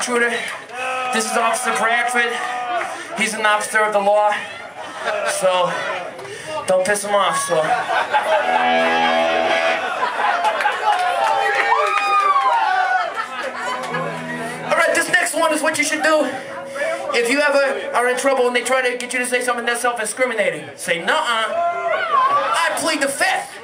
Intruder. This is Officer Bradford. He's an officer of the law. So, don't piss him off, so. Alright, this next one is what you should do. If you ever are in trouble and they try to get you to say something that's self-incriminating, say, nuh-uh. I plead the fifth.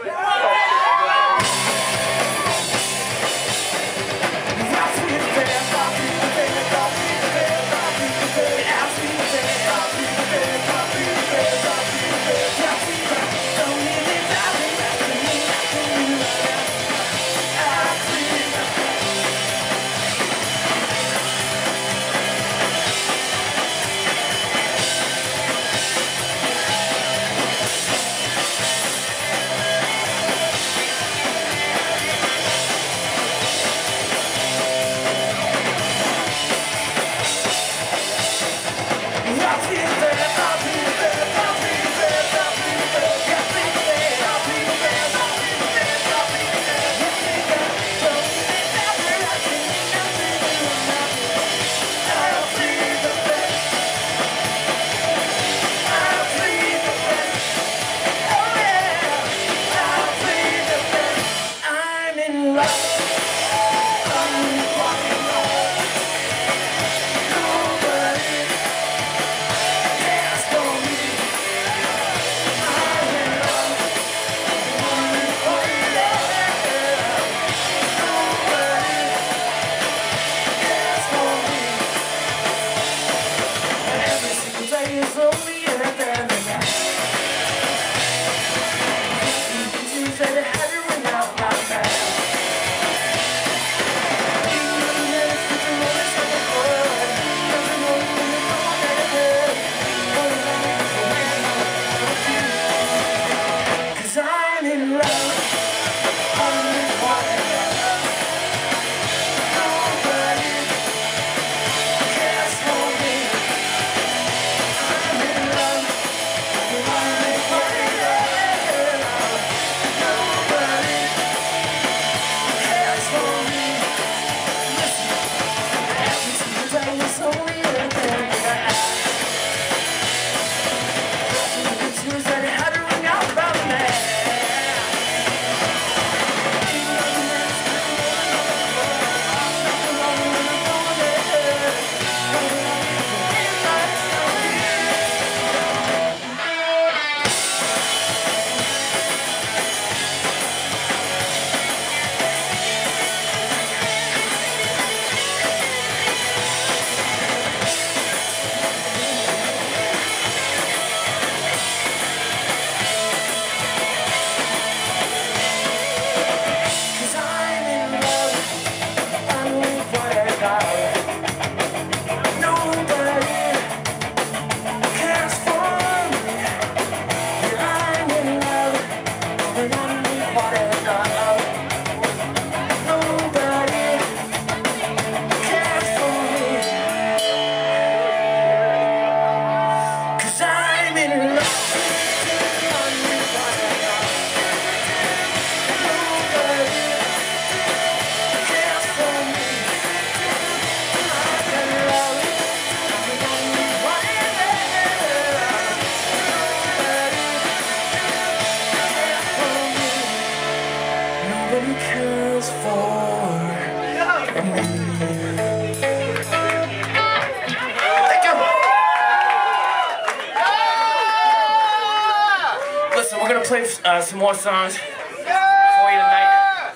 Songs for you tonight.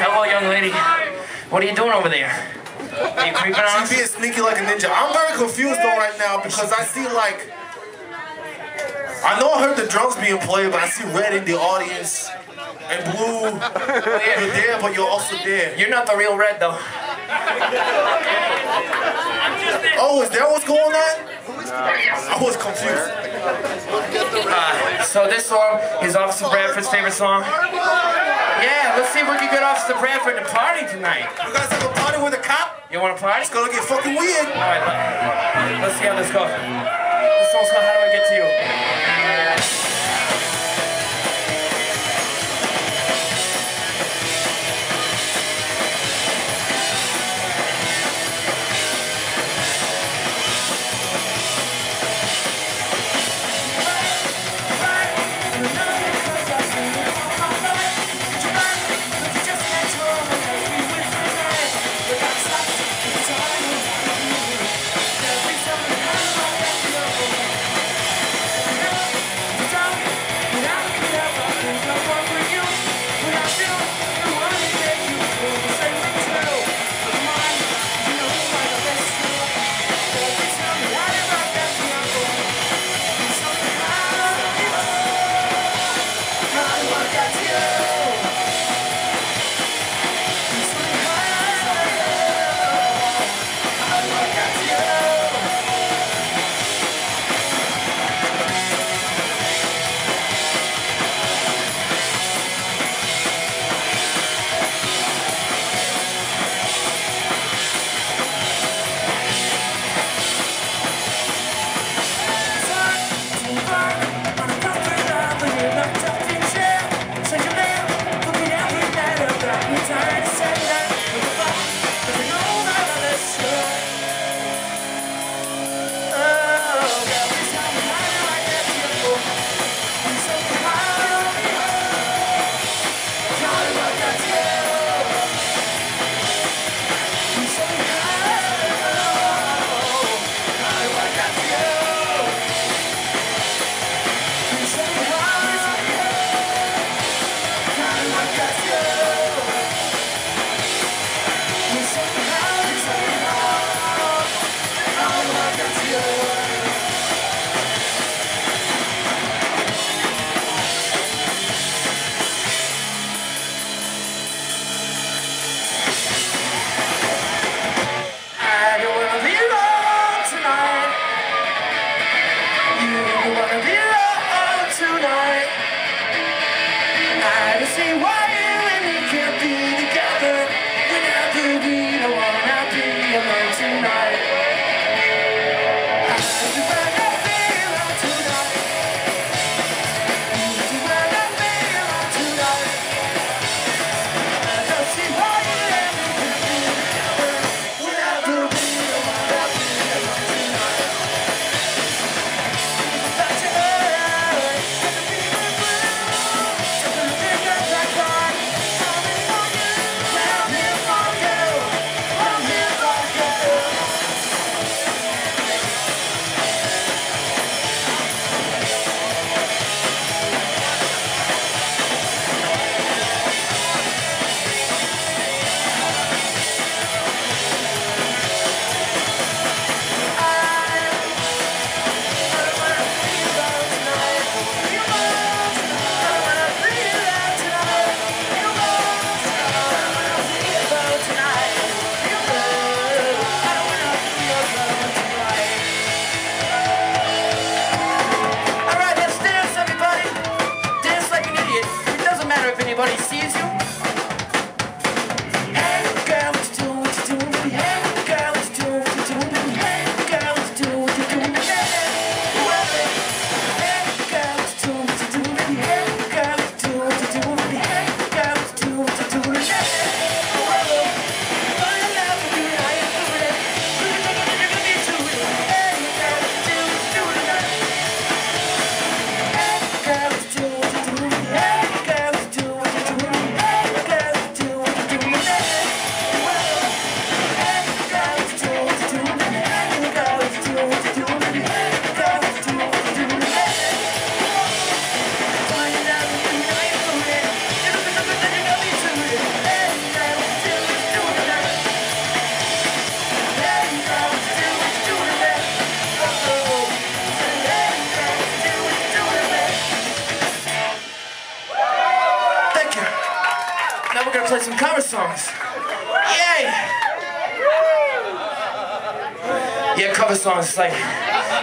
Hello, young lady. What are you doing over there? Are you creeping on She's us? being sneaky like a ninja. I'm very confused though right now because I see like I know I heard the drums being played, but I see red in the audience and blue. Oh, you're there, but you're also there. You're not the real red, though. Oh, is that what's going on? I was confused. Uh, so this song is Officer Bradford's favorite song. Yeah, let's see if we can get Officer Bradford to party tonight. You guys have a party with a cop? You want to party? It's gonna get fucking weird. All right, let, let's see how this goes. This song's called How Do I Get to You?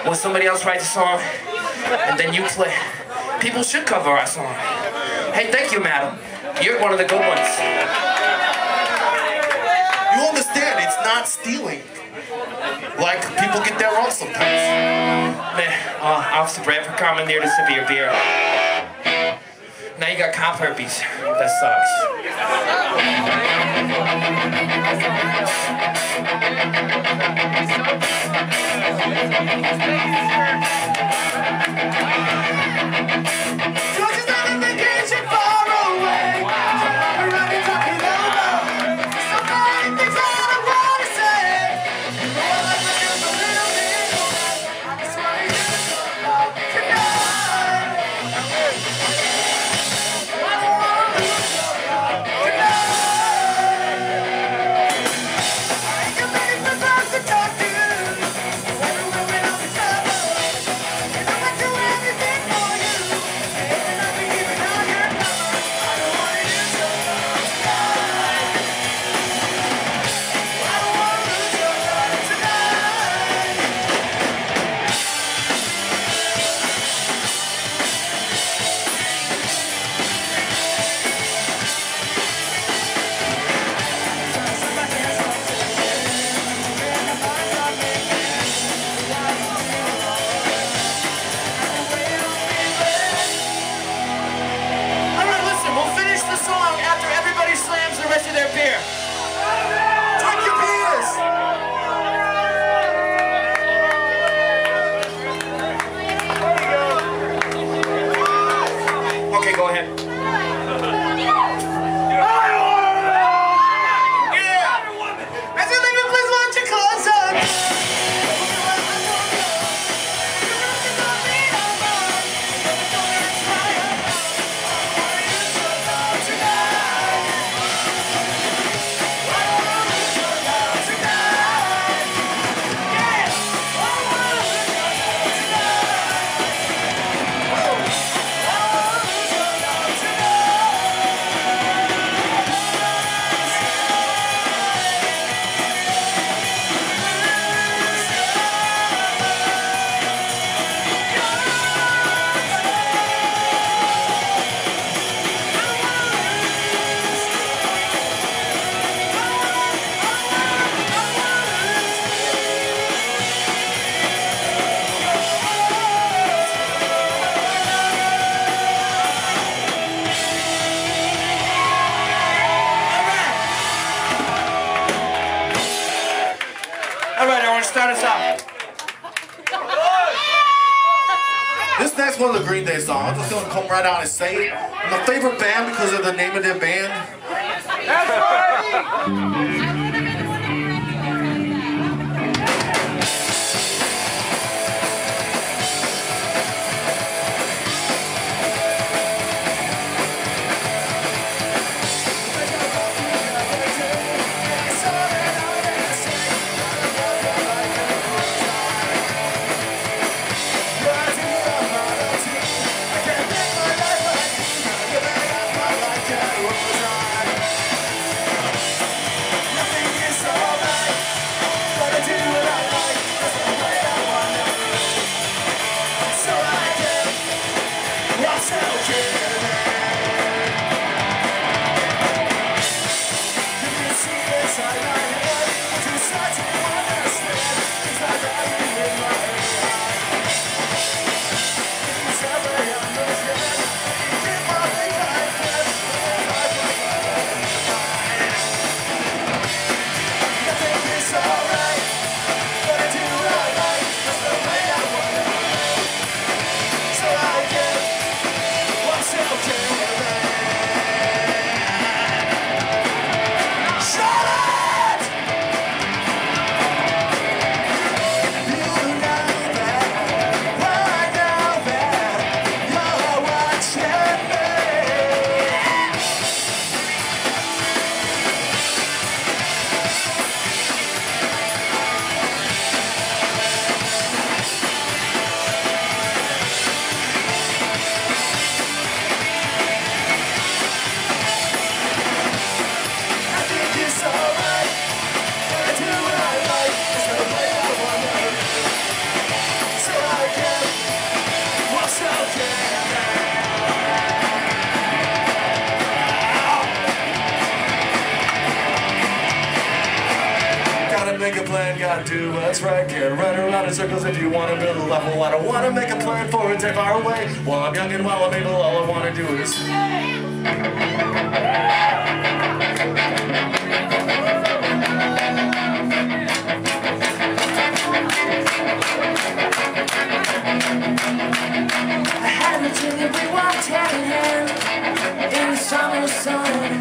When somebody else writes a song and then you play. People should cover our song. Hey, thank you, madam. You're one of the good ones. You understand, it's not stealing. Like, people get that wrong sometimes. Man, uh, Officer Bradford commandeered a sip of your beer. Now you got cop herpes. That sucks. This one of the Green Day songs. I'm just gonna come right out and say it. My favorite band because of the name of their band. two in circles if you want to build a level. I don't want to make a plan for it, take far away. While I'm young and while I'm able, all I want to do is... I had a dream that we walked hand in hand in the summer sun.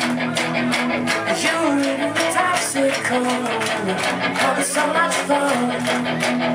You were in the toxic cold, having so much fun.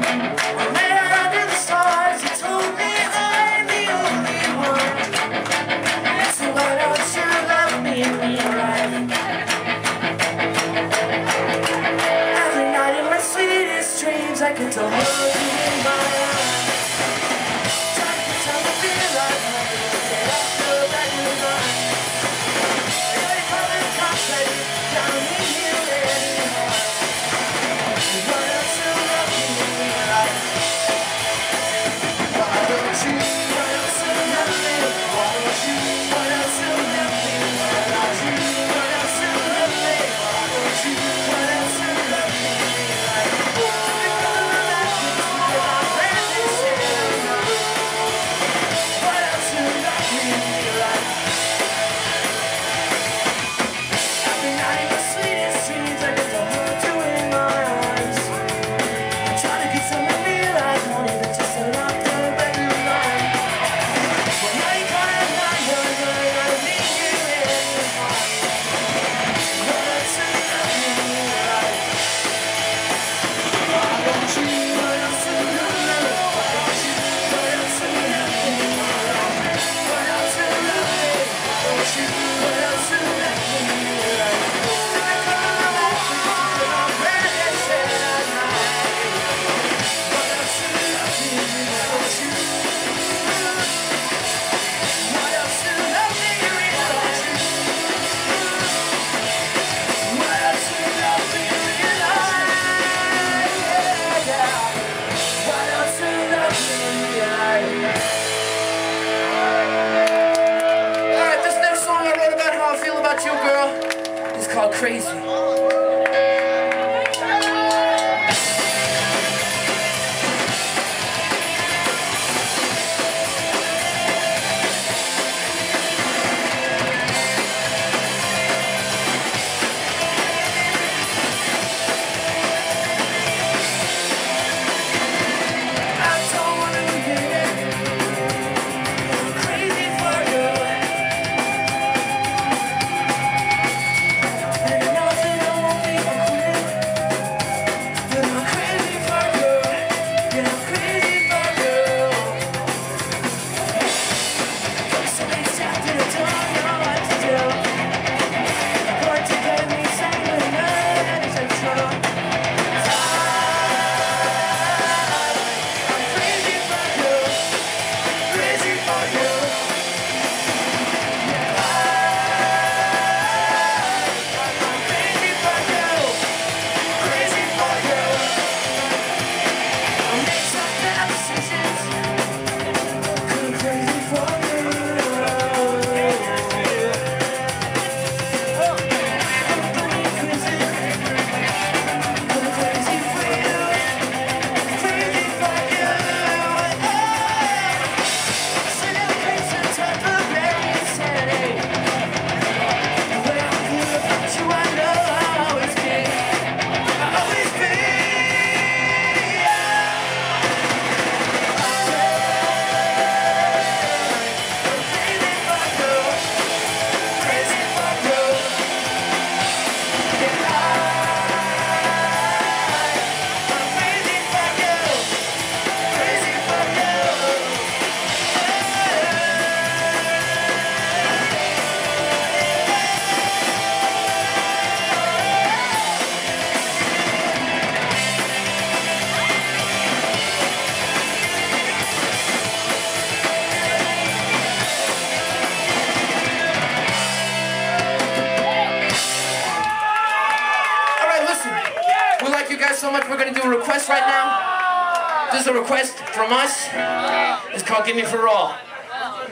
It's called Give Me For All. Oh.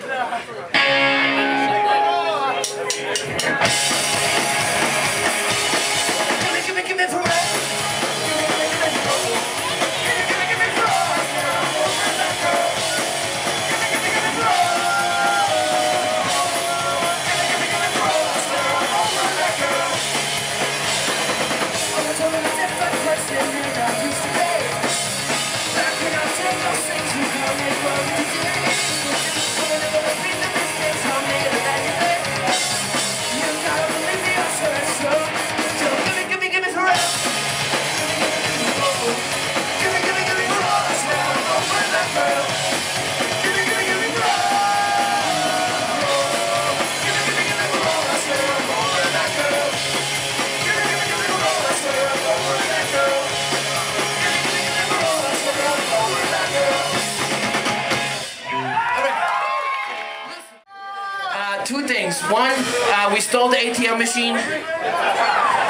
Things. One, uh, we stole the ATM machine.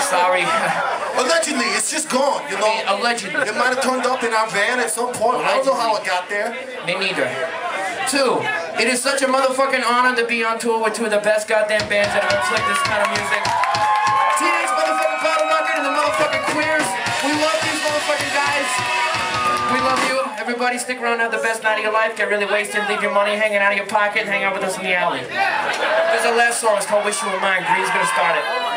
Sorry. Allegedly, it's just gone, you know? Allegedly. It might have turned up in our van at some point. I don't know how it got there. Me neither. Two, it is such a motherfucking honor to be on tour with two of the best goddamn bands that have inflict this kind of music. Teenage motherfucking Bottlerocket and the motherfucking Queers. We love these motherfucking guys. We love. Everybody stick around, have the best night of your life, get really wasted, leave your money hanging out of your pocket, hang out with us in the alley. There's a last song, it's called Wish You Were Mine. Green's gonna start it.